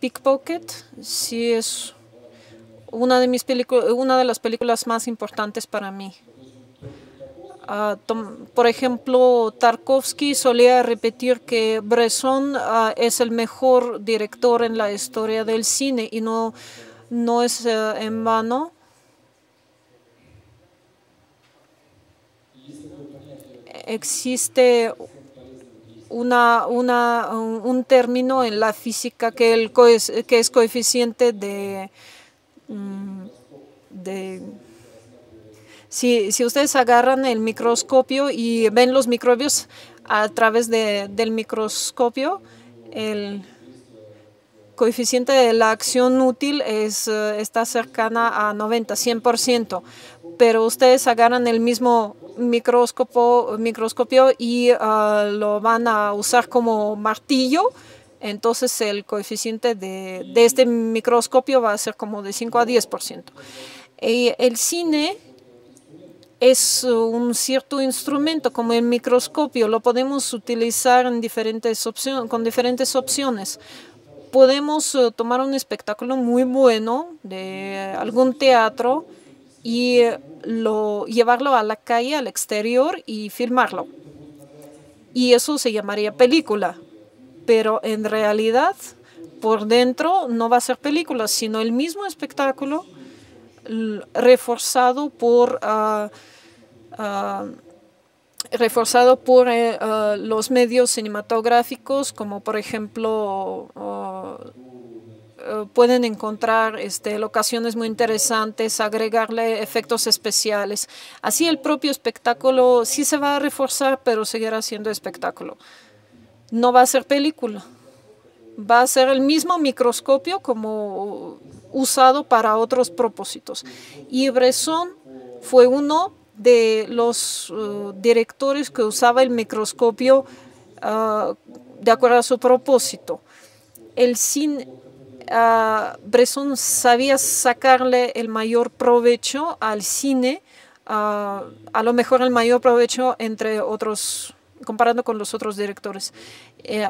Pickpocket sí es una de, mis una de las películas más importantes para mí. Ah, por ejemplo, Tarkovsky solía repetir que Bresson ah, es el mejor director en la historia del cine y no, no es eh, en vano. Existe una, una, un término en la física que, el que es coeficiente de, mm, de si, si, ustedes agarran el microscopio y ven los microbios a través de, del microscopio, el coeficiente de la acción útil es, eh, está cercana a 90, 100%, pero ustedes agarran el mismo microscopio, y ah, lo van a usar como martillo, entonces el coeficiente de, de, este microscopio va a ser como de 5 a 10%. Y el cine es un cierto instrumento como el microscopio, lo podemos utilizar en diferentes con diferentes opciones. Podemos eh, tomar un espectáculo muy bueno de algún teatro y lo, llevarlo a la calle, al exterior y filmarlo. Y eso se llamaría película. Pero en realidad, por dentro no va a ser película, sino el mismo espectáculo reforzado por, ah, ah, reforzado por eh, ah, los medios cinematográficos, como por ejemplo eh, pueden encontrar este, locaciones muy interesantes, agregarle efectos especiales. Así el propio espectáculo sí se va a reforzar, pero seguirá siendo espectáculo. No va a ser película. Va a ser el mismo microscopio como usado para otros propósitos. Y Bresson fue uno de los uh, directores que usaba el microscopio uh, de acuerdo a su propósito. El cine, Bresson sabía sacarle el mayor provecho al cine, a lo mejor el mayor provecho entre otros, comparando con los otros directores. Eh,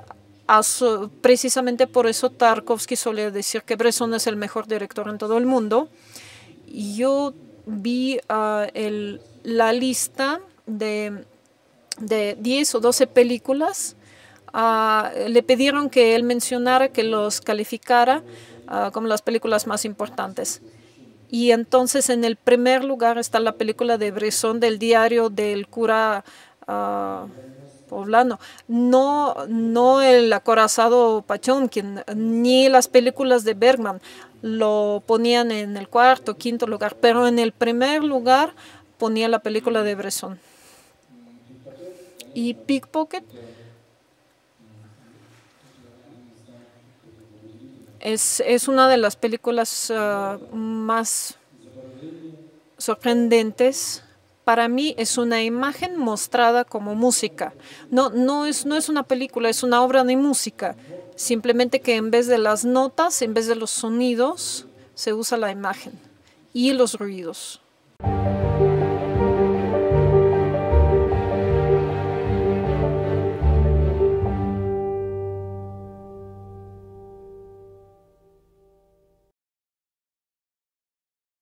precisamente por eso Tarkovsky solía decir que Bresson es el mejor director en todo el mundo. Yo vi ah, la lista de, de 10 o 12 películas Ah, le pidieron que él mencionara, que los calificara ah, como las películas más importantes. Y entonces en el primer lugar está la película de Bresson del diario del cura uh, poblano. No, no el acorazado Pachonkin, ni las películas de Bergman. Lo ponían en el cuarto, quinto lugar, pero en el primer lugar ponía la película de Bresson. Y Pickpocket Es, una de las películas ah, más sorprendentes. Para mí es una imagen mostrada como música. No, no, es, no es una película, es una obra de música. Simplemente que en vez de las notas, en vez de los sonidos, se usa la imagen y los ruidos.